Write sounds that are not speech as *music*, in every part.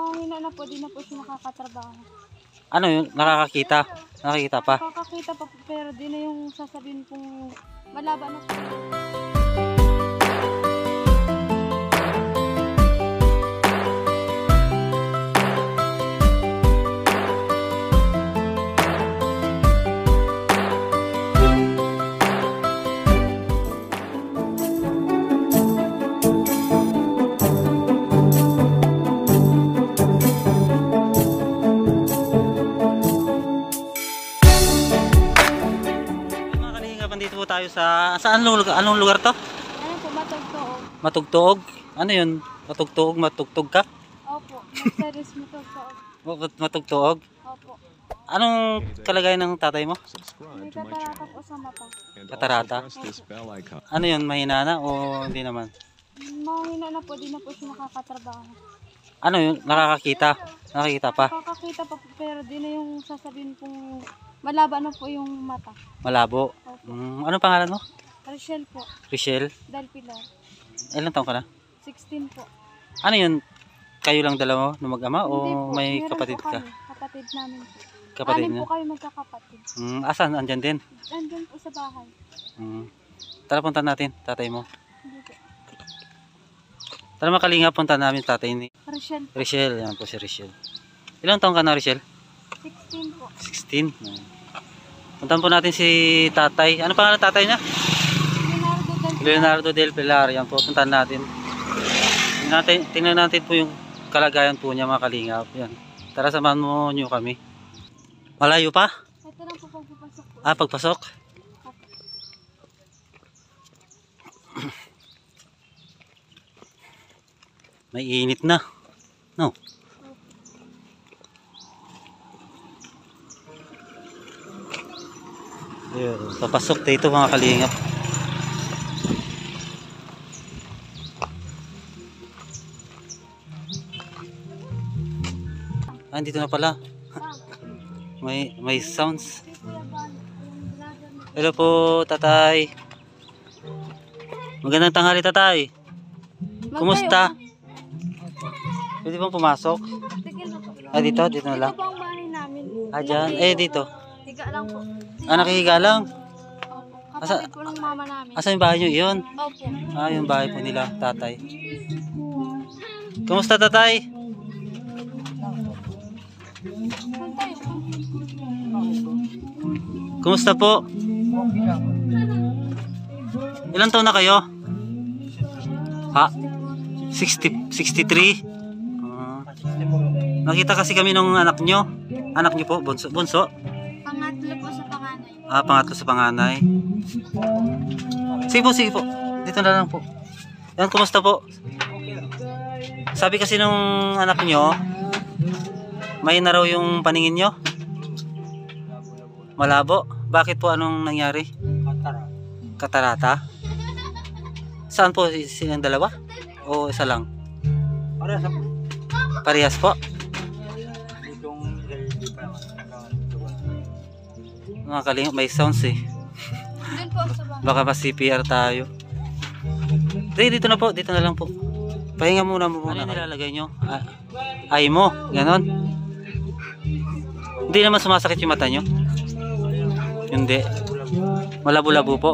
Mahina na po, di na po siya nakakatrabaho. Ano yun? Nakakakita? Nakakita pa? Kakakita pa pero di na yung sasabihin pong malaba na po. Tayo sa... Saan lugar, anong lugar to? Ano po, matagtoog. Matugtuog? Ano yun? Matugtuog, matugtog ka? Opo, magseries mo tagtoog. *laughs* Mat- Matugtuog? Opo. Anong kalagayan ng tatay mo? May katarata po sa mata. Katarata? Ano yun? Mahina na o hindi naman? Mahina na po, di na po siya nakakatrabaho. Ano yun? Nakakakita? Nakakita pa? Kakakita pa pero di na yung sasabihin pong malaba na po yung mata. Malabo? Opo. Mm, anong pangalan mo? Rachel po, Richelle? Del Pilar. Ilan taong ka na? 16 po. Ano yun? Kayo lang dalawa no mag-ama o po, may kapatid ka? kami, Kapatid namin po. Kapatid Anim niya? po kayo magkakapatid. Mm, asan? Andyan din? Andun po sa bahay. Mm. Tara punta natin, tatay mo. Tara makalinga punta namin tatay ni Rachel, Richelle. Yan po si Richelle. Ilang taong ka na Richelle? 16 po. 16. Mm. Puntahan po natin si tatay. Ano pangalan ng tatay niya? Leonardo Del Pilar. Leonardo Del Pilar. Yan po, puntahan natin. Tingnan natin, tingnan natin po yung kalagayan po niya mga kalingap. Yan. Tara samahan mo niyo kami. Malayo pa? Ito lang po pagpapasok po. Ah, pagpasok? May init na. No? Ayun, papasok dito mga kalingap. Ah, dito na pala. *laughs* May may sounds. Hello po, tatay. Magandang tanghali, tatay. Kumusta? Pwede bang pumasok? Ah, dito? Dito na lang? Ito po ang bahay namin. Ah, dyan? Eh, dito. Higa lang po. Ah, nakihiga lang. Opo. Asa- Kapatid po ng mama namin. Asa yung bahay nyo? Yun. Opo. Ah, yung bahay po nila, tatay. Kumusta, tatay? Kumusta po? Ilan taon na kayo? Ha? 60, 63? Nakita kasi kami nung anak nyo. Anak nyo po, bunso. bunso. Pangatlo po sa panganay. Ah, pangatlo sa panganay. Sige po, sige po. Dito na lang po. Yan, kumusta po? Sabi kasi nung anak nyo, may na raw yung paningin nyo? Malabo? Bakit po? Anong nangyari? Katarata. *laughs* Saan po si- silang dalawa? O isa lang? Parehas po? Mga kalingap, may sounds eh. Doon po sa bahay. Baka pa CPR tayo. Dito, dito na po, dito na lang po. Pahinga muna mo muna. Ano yung nilalagay nyo? Ah, ay mo, ganon. Hindi naman sumasakit yung mata nyo? Hindi. Malabo-labo po.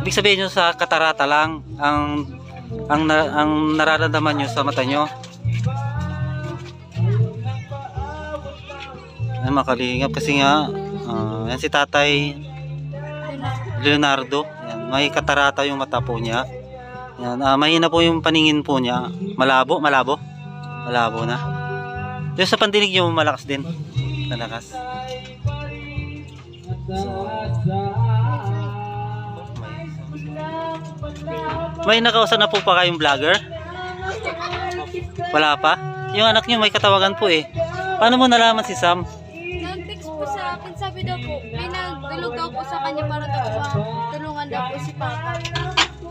Ibig sabihin nyo sa katarata lang ang ang, na, ang nararamdaman nyo sa mata nyo. Ay makalingap kasi nga ah, yan si tatay Leonardo. Yan, may katarata yung mata po niya. Yan, ah, mahina po yung paningin po niya. Malabo, malabo. Malabo na. Yung sa pandinig niyo malakas din. Malakas. So, may nakausap na po pa kayong vlogger? Wala pa? Yung anak niyo may katawagan po eh. Paano mo nalaman si Sam? Po sa akin, sabi daw po, may nagbilog daw po sa kanya para daw po tulungan daw po si Papa.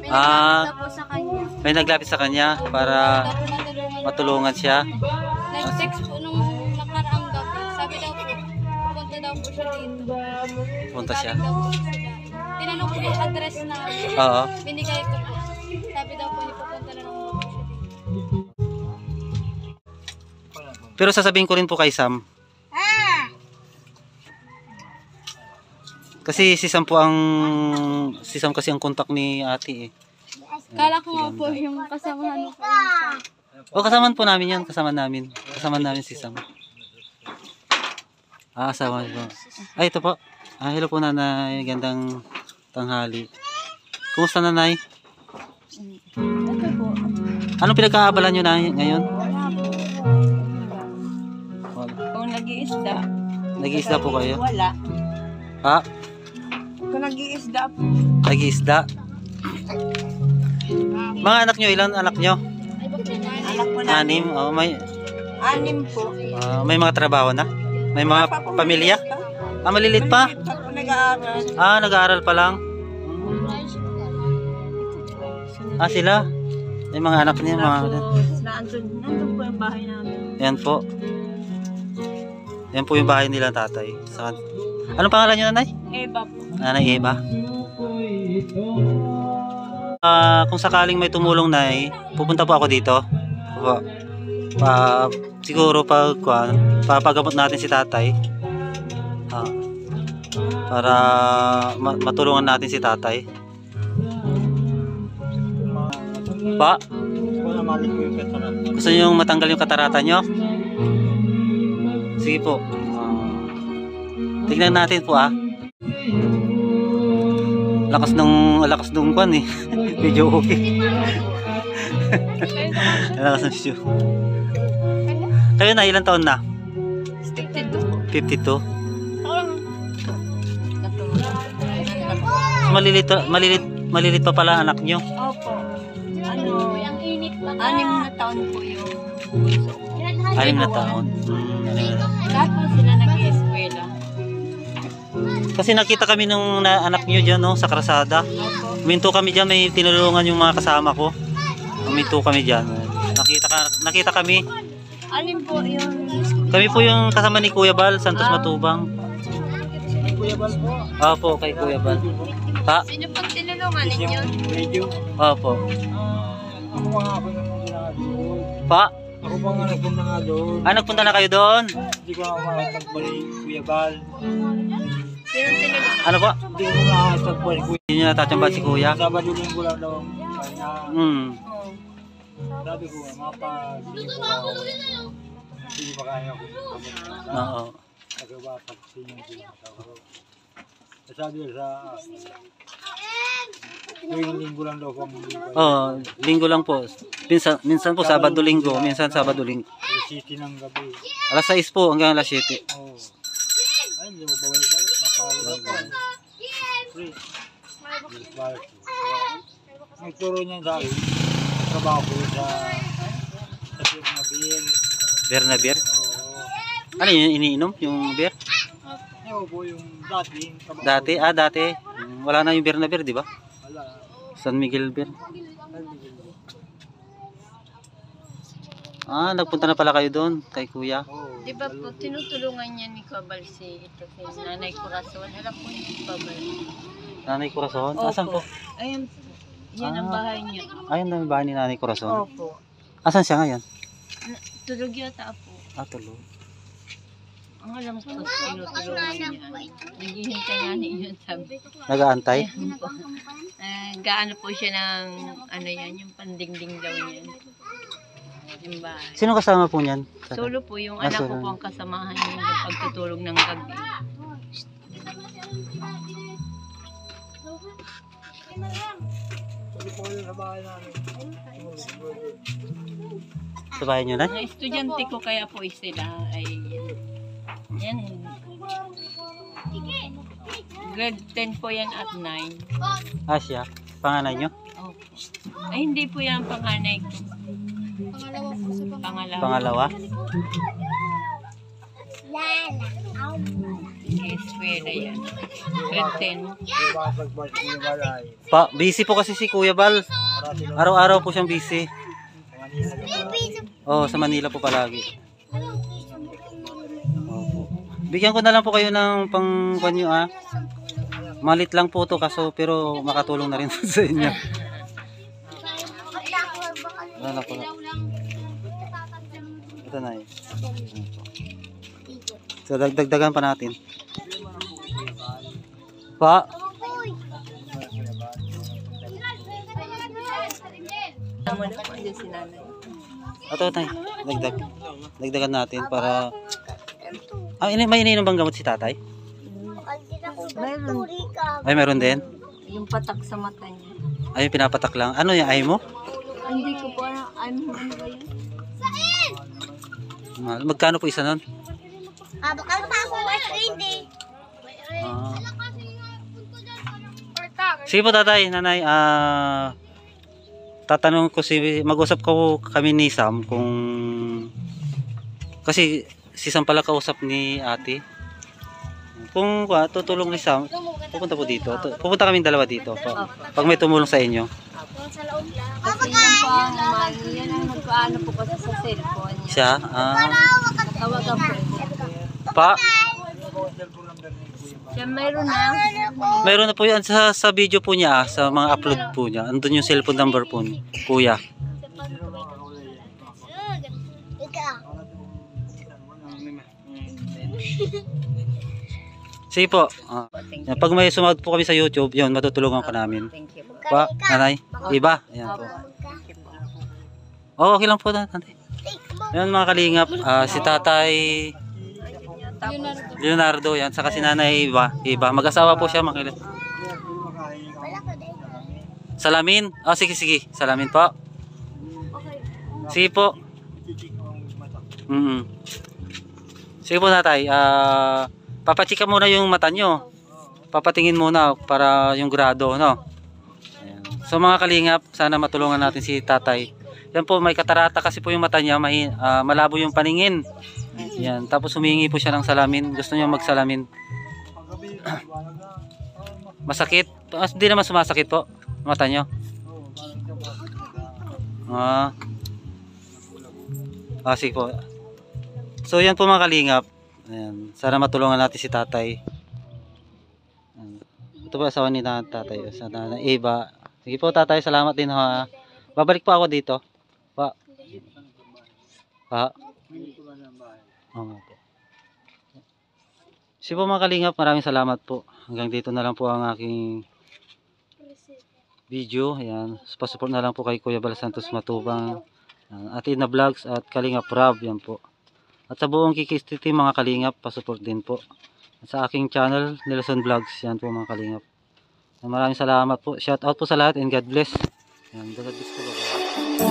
May Ah. daw po sa kanya. May naglapit sa kanya para Daw po matulungan. matulungan siya. Nag-text po nung nakaraang gabi. Sabi daw po, pupunta daw po siya dito. Punta siya. Galing daw po siya dyan. Tinanong ko yung address na Oo. binigay ko po. Sabi daw po, pupunta na lang daw po siya dito. Pero sasabihin ko rin po kay Sam. Kasi si Sam po ang si Sam kasi ang contact ni ate eh. Kala ko nga po yung kasamahan ko. O kasamaan po namin yan, kasama namin. Kasama namin si Sam. Ah, kasama po. Ay, ito po. Ah, hello po nanay. Gandang tanghali. Kumusta nanay? Ito po. Anong pinagkaabalan nyo na ngayon? Wala. Kung nag-iisda, Nag-iisda po kayo? wala. Ha? Kung nag-iisda po, Nag-iisda? Mga anak nyo, ilan anak nyo? anak ko na, Anim? Oh, may, anim po. ah, may mga trabaho na? May mga pamilya? Ah, malilit pa? Maliit pa po nag-aaral. Ah, nag-aaral pa lang? Ah, sila? May mga anak niya, mga... Tapos, naandun, nandun po yung bahay namin. Yan po. Yan po yung bahay nila tatay. Sa... Anong pangalan niyo nanay? Eva po. Nanay Eva. Ah, kung sakaling may tumulong na pupunta po ako dito. Po. Pa, siguro pag kuan, papagamot natin si tatay. Ah, para ma- matulungan natin si tatay. Pa, gusto niyo matanggal yung katarata nyo? Sige po. Ah, tignan natin po ah. Lakas ng lakas ng kwan eh. *laughs* Medyo okay. *laughs* lakas ng video. Kayo na ilang taon na? 52. Malilit malilit malilit pa pala anak nyo. Opo. Ano, Ang init pa. anim na taon po yung. Anim na taon. Hmm, Kasi nakita kami nung na, anak nyo dyan no, sa krasada. Opo. Minto kami dyan, may tinulungan yung mga kasama ko. Minto kami dyan. Nakita, ka, nakita kami. Alin po yung Kami po yung kasama ni Kuya Bal, Santos Ah. Matubang. Kuya Bal po? Opo, kay Kuya Bal. Ha? Sino pang tinulungan ninyo? Opo. Ako pa ako. Pa? Ako pa nga nagpunta nga doon. Ah, nagpunta na kayo doon? Hindi ko na makatagpali Kuya Bal. Ano po? Hindi ko makatagpali Kuya Hindi nyo natatamba si Kuya? Sabado din ko lang daw. Hmm. Sabi ko, mapa, hindi pa kaya ko. Oo. Nagawa sa sinyo ko. Sabi ko sa tuwing linggo lang daw pa. Oh, linggo lang po. Minsan, minsan po Sabado linggo, minsan Sabado linggo. Alas City ng gabi. Alas 6 po hanggang alas 7. Oo. Ay, hindi mo. Free. Balik. Nagturo niya akin. Trabaho ko sa sa firma beer. Beer na beer? Oo. Ano yun, iniinom? Yung beer? Ewan po yung dati. yung Dati? Ah, dati. Wala na yung beer na beer, di ba? Wala. San Miguel beer. Ah, nagpunta na pala kayo doon kay Kuya. Oo. Di ba po, tinutulungan niya ni Kabal si ito si Nanay Corazon. Alam po ni Kabal. Nanay Corazon? Opo. Asan po? Ayun, yan ang Ah. bahay niya. Ayun na yung bahay ni Nanay Corazon. Opo. Asan siya ngayon? Na- Tulog yata po. Ah, tulo. Ang alam ko, tinutulungan niya. Naghihintay nga niya sabi. Nag-aantay? Ayan po. Ah, gaano po siya ng, ano yan, yung pandingding daw niya. Bahay. Sino kasama po niyan? Solo po, yung Ah, anak ko solo. po ang kasamahan niya yung pagtutulog ng gabi. Sa bahay. Sa niyo na? Mga estudyante ko kaya po sila ay yan. Grade 10 po yan at 9. Ah, siya. Panganay niyo? Opo. Ay, hindi po yan panganay ko. Pangalawa. Pangalawa. Pangalawa? Eskwela yan. Grade 10. Makapagpalik ko yung balay. Pa, busy po kasi si Kuya Bal. Araw-araw po siyang busy. Oo, sa Manila po palagi. Opo. Bigyan ko na lang po kayo ng pang kanyo ah. Malit lang po to kaso pero makatulong na rin *laughs* sa inyo. Wala na po. Ito na eh. So, dagdagdagan pa natin. Pa, ito tayo. Dagdag. Dagdagan natin para... Ah, ini, may ininom bang gamot si tatay? Meron. Ay, meron din. Yung patak sa mata niya. Ay, pinapatak lang. Ano yung ay mo? Hindi ko po. Ano, ano ba yun? Mahal. Magkano po isa nun? Ah, baka pa ako mas hindi. Ah. Sige po tatay, nanay, ah tatanong ko si mag-usap ko kami ni Sam kung kasi si Sam pala kausap ni ate. Kung uh, tutulong ni Sam, pupunta po dito. Pupunta kami dalawa dito. Pag, pag may tumulong sa inyo. Sa loob lang. Kasi yan po ang yan ang nagpaano po kasi sa cellphone niya. Siya, ah, Tawagan po. pa, Siya meron na. meron na po yan sa, sa video po niya, ah, sa mga upload po niya. Andun yung cellphone number po ni Kuya. Ikaw. Sige po. ah, Thank yan, pag may sumahod po kami sa YouTube, yun, matutulungan ko namin. Thank you po. Pa, nanay, iba. Ayan po. Oh, okay lang po na, nanay. Yan mga kalingap, ah, si tatay Leonardo, yan, saka si nanay iba, iba. Mag-asawa po siya, makilala. Salamin? Oh, sige, sige. Salamin po. Sige po. Mm -mm. Sige po natay. Ah, papachika muna yung mata nyo. Papatingin muna para yung grado, no? Ayan. So mga kalingap, sana matulungan natin si tatay. Yan po, may katarata kasi po yung mata niya, mahi, ah, malabo yung paningin. Yan, tapos humingi po siya ng salamin. Gusto niya magsalamin. *clears throat* Masakit? Hindi naman sumasakit po. Mata nyo. Ah. Ah, sige po. So yan po mga kalingap. Ayan. Sana matulungan natin si tatay. Ayan. Ito po asawa ni na- tatay. Sa na Eva. Sige po tatay, salamat din ha. Babalik po ako dito. Pa. Pa. Oo po. Sige po mga kalingap, maraming salamat po. Hanggang dito na lang po ang aking video. Ayan. Pasupport na lang po kay Kuya Bal Santos Matubang. Ayan. At Ina Vlogs at Kalingap Rob. Yan po. At sa buong Kikis Team mga kalingap, pasupport din po. At sa aking channel, Nelson Vlogs. Yan po mga kalingap. Maraming salamat po. Shout out po sa lahat and God bless. Yan. God bless po.